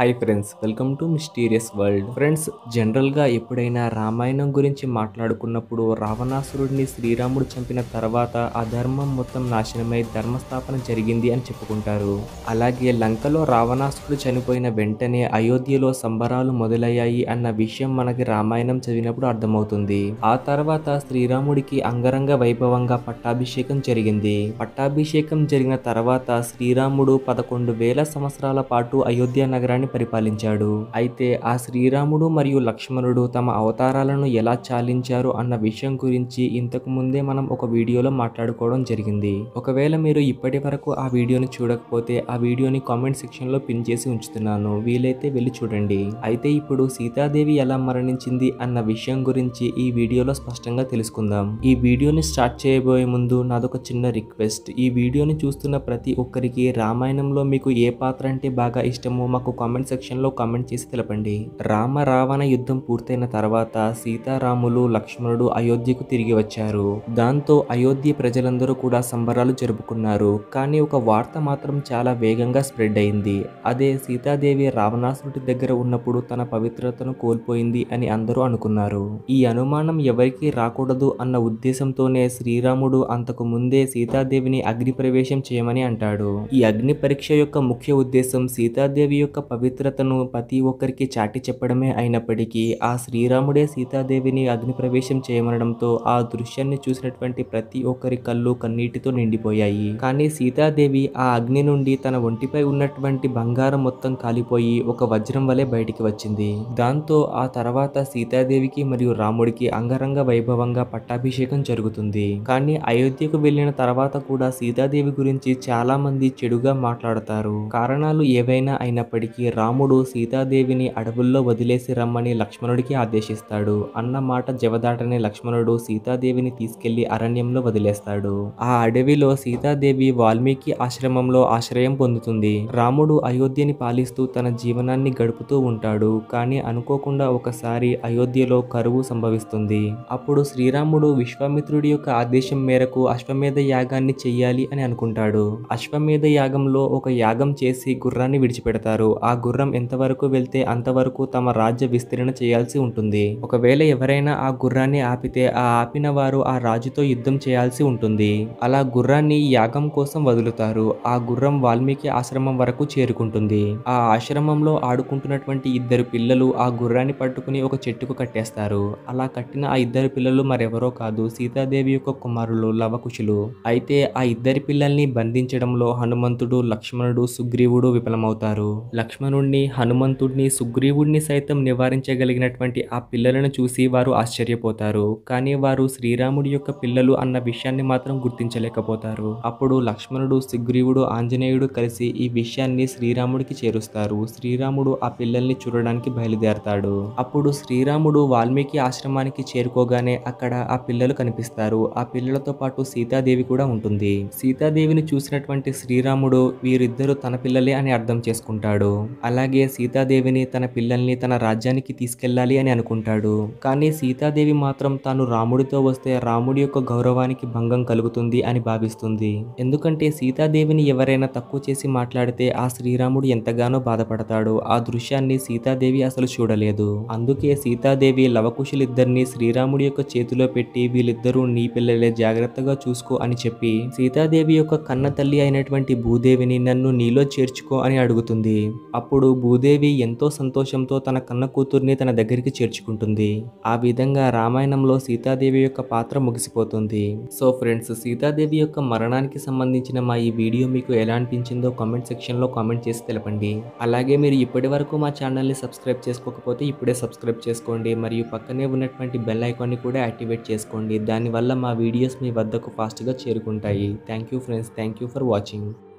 Hi friends welcome to mysterious world friends జనరల్గా ఎప్పుడైనా రామాయణం గురించి మాట్లాడుకున్నప్పుడు రావణాసురుడిని శ్రీరాముడు చంపిన తర్వాత ఆ ధర్మం మొత్తం నాశనమై ధర్మస్థాపన జరిగింది అని చెప్పుకుంటారు. అలాగే లంకలో రావణాసురుడు చనిపోయిన వెంటనే అయోధ్యలో సంబరాలు మొదలయ్యాయి అన్న విషయం మనకి రామాయణం చదివినప్పుడు అర్థమవుతుంది. ఆ తర్వాత శ్రీరాముడికి అంగరంగ వైభవంగా పట్టాభిషేకం జరిగింది. పట్టాభిషేకం జరిగిన తర్వాత శ్రీరాముడు పదకొండు వేల సంవత్సరాల పాటు అయోధ్య నగరాన్ని పరిపాలించాడు. అయితే ఆ శ్రీరాముడు మరియు లక్ష్మణుడు తమ అవతారాలను ఎలా చాలించారు అన్న విషయం గురించి ఇంతకు ముందే మనం ఒక వీడియోలో మాట్లాడుకోవడం జరిగింది. ఒకవేళ మీరు ఇప్పటి వరకు ఆ వీడియోని చూడకపోతే ఆ వీడియోని కామెంట్ సెక్షన్లో పిన్ చేసి ఉంచుతున్నాను. వీలైతే వెళ్ళి చూడండి. అయితే ఇప్పుడు సీతాదేవి ఎలా మరణించింది అన్న విషయం గురించి ఈ వీడియోలో స్పష్టంగా తెలుసుకుందాం. ఈ వీడియోని స్టార్ట్ చేయబోయే ముందు నాదొక చిన్న రిక్వెస్ట్. ఈ వీడియోని చూస్తున్న ప్రతి ఒక్కరికి రామాయణంలో మీకు ఏ పాత్ర అంటే బాగా ఇష్టమో మాకు కామెంట్ సెక్షన్లో కామెంట్ చేసి తెలపండి. రామ రావణ యుద్ధం పూర్తయిన తర్వాత సీతారాములు లక్ష్మణుడు అయోధ్యకు తిరిగి వచ్చారు. దాంతో అయోధ్య ప్రజలందరూ కూడా సంబరాలు జరుపుకున్నారు. కానీ ఒక వార్త మాత్రం చాలా వేగంగా స్ప్రెడ్ అయింది. అదే సీతాదేవి రావణాసురుడి దగ్గర ఉన్నప్పుడు తన పవిత్రతను కోల్పోయింది అని అందరూ అనుకున్నారు. ఈ అనుమానం ఎవరికీ రాకూడదు అన్న ఉద్దేశంతోనే శ్రీరాముడు అంతకు ముందే సీతాదేవిని అగ్ని ప్రవేశం చేయమని అంటాడు. ఈ అగ్ని పరీక్ష యొక్క ముఖ్య ఉద్దేశం సీతాదేవి యొక్క పవిత్రతను ప్రతి ఒక్కరికి చాటి చెప్పడమే అయినప్పటికీ ఆ శ్రీరాముడే సీతాదేవిని అగ్ని ప్రవేశం చేయమనడంతో ఆ దృశ్యాన్ని చూసినటువంటి ప్రతి ఒక్కరి కళ్ళు కన్నీటితో నిండిపోయాయి. కానీ సీతాదేవి ఆ అగ్ని నుండి తన ఒంటిపై ఉన్నటువంటి బంగారం మొత్తం కాలిపోయి ఒక వజ్రం వలె బయటికి వచ్చింది. దాంతో ఆ తర్వాత సీతాదేవికి మరియు రాముడికి అంగరంగ వైభవంగా పట్టాభిషేకం జరుగుతుంది. కానీ అయోధ్యకు వెళ్ళిన తర్వాత కూడా సీతాదేవి గురించి చాలా మంది చెడుగా మాట్లాడతారు. కారణాలు ఏవైనా అయినప్పటికీ రాముడు సీతాదేవిని అడవుల్లో వదిలేసి రమ్మని లక్ష్మణుడికి ఆదేశిస్తాడు. అన్న మాట జవదాటని లక్ష్మణుడు సీతాదేవిని తీసుకెళ్ళి అరణ్యంలో వదిలేస్తాడు. ఆ అడవిలో సీతాదేవి వాల్మీకి ఆశ్రమంలో ఆశ్రయం పొందుతుంది. రాముడు అయోధ్యని పాలిస్తూ తన జీవనాన్ని గడుపుతూ ఉంటాడు. కానీ అనుకోకుండా ఒకసారి అయోధ్యలో కరువు సంభవిస్తుంది. అప్పుడు శ్రీరాముడు విశ్వామిత్రుడి యొక్క ఆదేశం మేరకు అశ్వమేధ యాగాన్ని చెయ్యాలి అని అనుకుంటాడు. అశ్వమేధ యాగంలో ఒక యాగం చేసి గుర్రాన్ని విడిచిపెడతారు. ఆ గుర్రం ఎంతవరకు వెళ్తే అంతవరకు తమ రాజ్య విస్తరణ చేయాల్సి ఉంటుంది. ఒకవేళ ఎవరైనా ఆ గుర్రాన్ని ఆపితే ఆ ఆపిన వారు ఆ రాజుతో యుద్ధం చేయాల్సి ఉంటుంది. అలా గుర్రాన్ని యాగం కోసం వదులుతారు. ఆ గుర్రం వాల్మీకి ఆశ్రమం వరకు చేరుకుంటుంది. ఆ ఆశ్రమంలో ఆడుకుంటున్నటువంటి ఇద్దరు పిల్లలు ఆ గుర్రాన్ని పట్టుకుని ఒక చెట్టుకు కట్టేస్తారు. అలా కట్టిన ఆ ఇద్దరు పిల్లలు మరెవరో కాదు సీతాదేవి యొక్క కుమారులు లవకుశులు. అయితే ఆ ఇద్దరి పిల్లల్ని బంధించడంలో హనుమంతుడు లక్ష్మణుడు సుగ్రీవుడు విఫలమవుతారు. లక్ష్మణుడిని హనుమంతుడిని సుగ్రీవుడిని సైతం నివారించగలిగినటువంటి ఆ పిల్లలను చూసి వారు ఆశ్చర్యపోతారు. కానీ వారు శ్రీరాముడి యొక్క పిల్లలు అన్న విషయాన్ని మాత్రం గుర్తించలేకపోతారు. అప్పుడు లక్ష్మణుడు సుగ్రీవుడు ఆంజనేయుడు కలిసి ఈ విషయాన్ని శ్రీరాముడికి చేరుస్తారు. శ్రీరాముడు ఆ పిల్లల్ని చూడడానికి బయలుదేరతాడు. అప్పుడు శ్రీరాముడు వాల్మీకి ఆశ్రమానికి చేరుకోగానే అక్కడ ఆ పిల్లలు కనిపిస్తారు. ఆ పిల్లలతో పాటు సీతాదేవి కూడా ఉంటుంది. సీతాదేవిని చూసినటువంటి శ్రీరాముడు వీరిద్దరూ తన పిల్లలే అని అర్థం చేసుకుంటాడు. అలాగే సీతాదేవిని తన పిల్లల్ని తన రాజ్యానికి తీసుకెళ్ళాలి అని అనుకుంటాడు. కానీ సీతాదేవి మాత్రం తాను రాముడితో వస్తే రాముడి యొక్క గౌరవానికి భంగం కలుగుతుంది అని భావిస్తుంది. ఎందుకంటే సీతాదేవిని ఎవరైనా తక్కువ చేసి మాట్లాడితే ఆ శ్రీరాముడు ఎంతగానో బాధపడతాడు. ఆ దృశ్యాన్ని సీతాదేవి అసలు చూడలేదు. అందుకే సీతాదేవి లవకుశులిద్దరినీ శ్రీరాముడి యొక్క చేతిలో పెట్టి వీళ్ళిద్దరూ నీ పిల్లలే జాగ్రత్తగా చూసుకో అని చెప్పి సీతాదేవి యొక్క కన్న తల్లి అయినటువంటి భూదేవిని నన్ను నీలో చేర్చుకో అని అడుగుతుంది. అప్పుడు భూదేవి ఎంతో సంతోషంతో తన కన్న కూతుర్ని తన దగ్గరికి చేర్చుకుంటుంది. ఆ విధంగా రామాయణంలో సీతాదేవి యొక్క పాత్ర ముగిసిపోతుంది. సో ఫ్రెండ్స్ సీతాదేవి యొక్క మరణానికి సంబంధించిన మా ఈ వీడియో మీకు ఎలా అనిపించిందో కామెంట్ సెక్షన్లో కామెంట్ చేసి తెలపండి. అలాగే మీరు ఇప్పటి వరకు మా ఛానల్ని సబ్స్క్రైబ్ చేసుకోకపోతే ఇప్పుడే సబ్స్క్రైబ్ చేసుకోండి. మరియు పక్కనే ఉన్నటువంటి బెల్ ఐకాన్ని కూడా యాక్టివేట్ చేసుకోండి. దానివల్ల మా వీడియోస్ మీ వద్దకు ఫాస్ట్గా చేరుకుంటాయి. Thank you friends. Thank you for watching.